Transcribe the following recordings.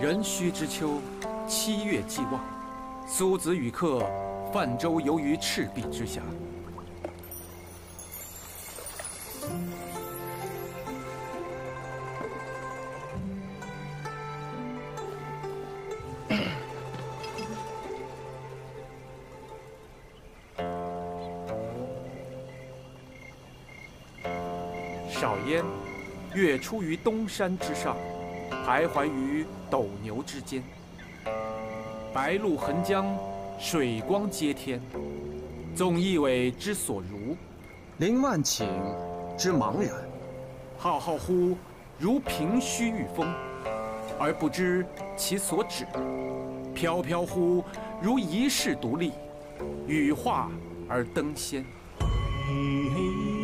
壬戌之秋，七月既望，苏子与客泛舟游于赤壁之下。少焉，月出于东山之上，徘徊于斗牛之间。白露横江，水光接天。纵一苇之所如，凌万顷之茫然。浩浩乎如凭虚御风，而不知其所止；飘飘乎如遗世独立，羽化而登仙。朝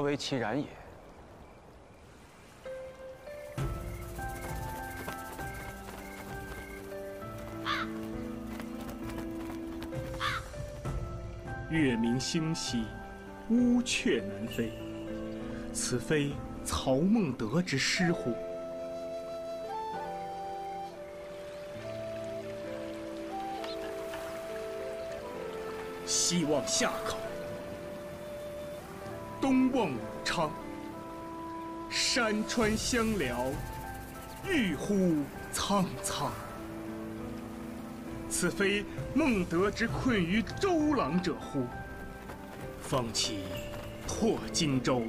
何为其然也？月明星稀，乌鹊南飞。此非曹孟德之诗乎？希望夏口，东望武昌，山川相辽，郁乎苍苍。此非孟德之困于周郎者乎？方其破荆州，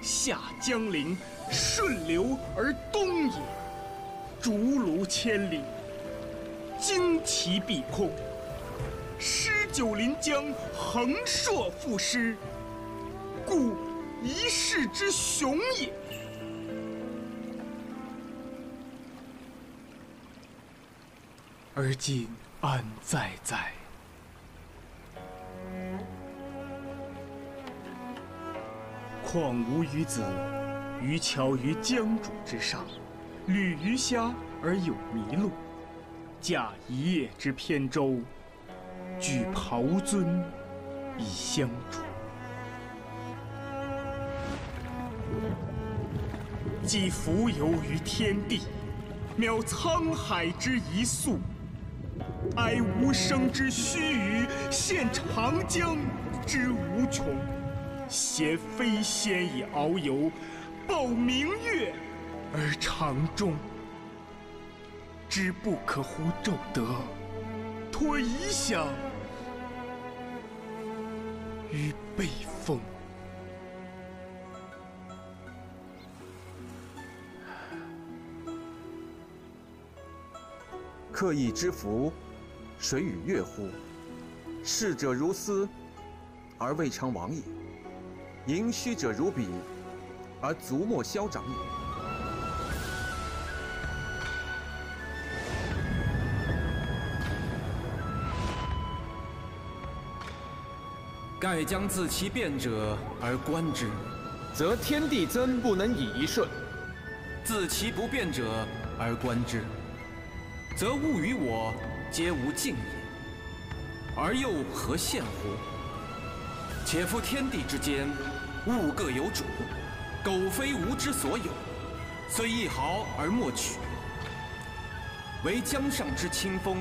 下江陵，顺流而东也。逐鹿千里，旌旗蔽空，诗九临江，横槊赋诗，故一世之雄也。而今安在哉？况吾与子，渔樵于江渚之上，侣鱼虾而友麋鹿，驾一叶之扁舟，举匏樽以相属。寄蜉蝣于天地，渺沧海之一粟。哀吾生之须臾，羡长江之无穷。挟飞仙以遨游，抱明月而长终。知不可乎骤得，托遗响于北风。客亦知夫，谁与乐乎？逝者如斯，而未尝往也；盈虚者如彼，而足莫消长也。盖将自其变者而观之，则天地增不能以一瞬；自其不变者而观之，则物与我皆无尽也。而又何羡乎？且夫天地之间，物各有主，苟非吾之所有，虽一毫而莫取。惟江上之清风，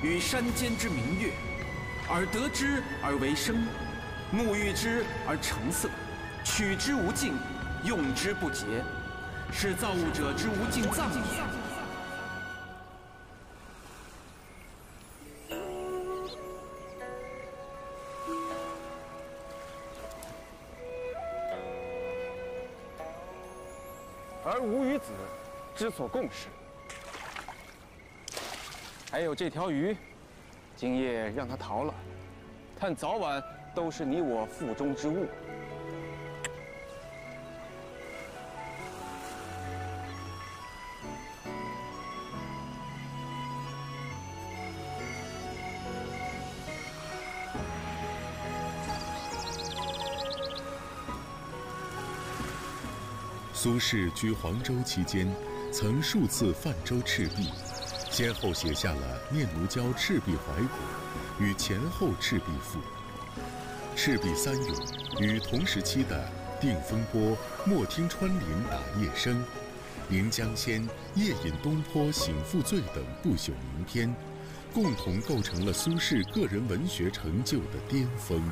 与山间之明月，而得之而为声，沐浴之而成色，取之无尽，用之不竭，是造物者之无尽藏也。而吾与子之所共事。还有这条鱼，今夜让它逃了，但早晚都是你我腹中之物。苏轼居黄州期间，曾数次泛舟赤壁，先后写下了《念奴娇·赤壁怀古》与《前后赤壁赋》。赤壁三咏与同时期的《定风波》《莫听穿林打叶声》《临江仙》《夜饮东坡醒复醉》等不朽名篇，共同构成了苏轼个人文学成就的巅峰。